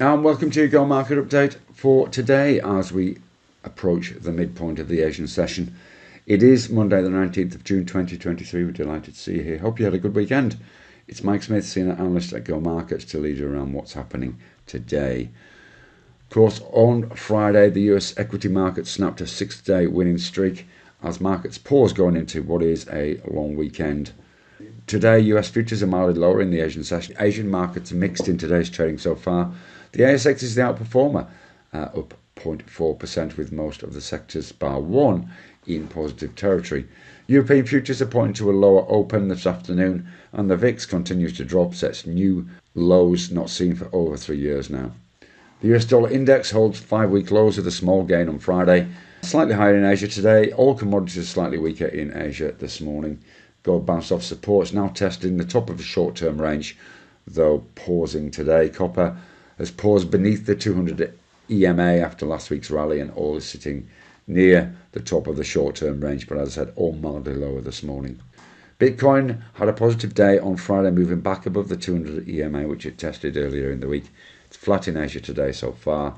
And welcome to your Go Market Update for today as we approach the midpoint of the Asian session. It is Monday, the 19th of June 2023. We're delighted to see you here. Hope you had a good weekend. It's Mike Smith, senior analyst at Go Markets, to lead you around what's happening today. Of course, on Friday, the US equity market snapped a six day winning streak as markets pause going into what is a long weekend. Today, US futures are mildly lower in the Asian session. Asian markets mixed in today's trading so far. The ASX is the outperformer, uh, up 0.4% with most of the sectors bar one in positive territory. European futures are pointing to a lower open this afternoon, and the VIX continues to drop, sets new lows not seen for over three years now. The US dollar index holds five week lows with a small gain on Friday. Slightly higher in Asia today. All commodities are slightly weaker in Asia this morning. Gold bounced off supports, now testing the top of the short term range, though pausing today. Copper has paused beneath the 200 EMA after last week's rally, and all is sitting near the top of the short term range, but as I said, all mildly lower this morning. Bitcoin had a positive day on Friday, moving back above the 200 EMA, which it tested earlier in the week. It's flat in Asia today so far.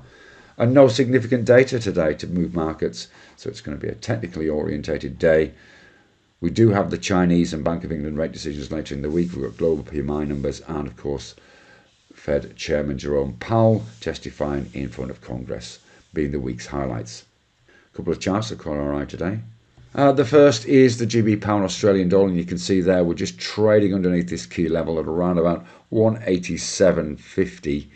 And no significant data today to move markets, so it's going to be a technically orientated day. We do have the Chinese and Bank of England rate decisions later in the week. We've got global PMI numbers and, of course, Fed Chairman Jerome Powell testifying in front of Congress, being the week's highlights. A couple of charts that caught our eye today. Uh, the first is the GB pound Australian dollar, and you can see there we're just trading underneath this key level at around about 187.50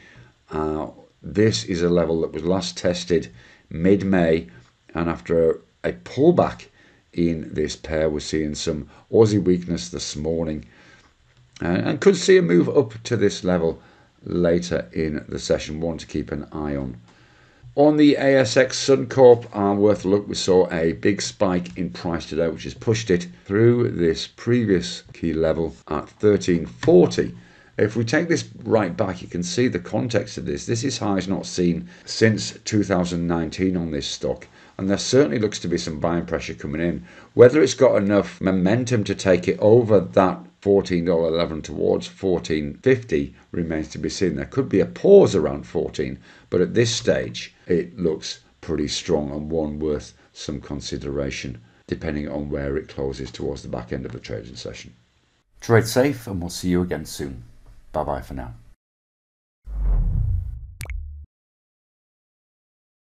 uh, this is a level that was last tested mid May, and after a, a pullback in this pair, we're seeing some Aussie weakness this morning uh, and could see a move up to this level later in the session. One to keep an eye on. On the ASX Suncorp a look. We saw a big spike in price today, which has pushed it through this previous key level at 1340. If we take this right back, you can see the context of this. This is highs not seen since 2019 on this stock. And there certainly looks to be some buying pressure coming in. Whether it's got enough momentum to take it over that $14.11 towards 14.50 remains to be seen. There could be a pause around 14, but at this stage, it looks pretty strong and one worth some consideration, depending on where it closes towards the back end of the trading session. Trade safe, and we'll see you again soon. Bye bye for now.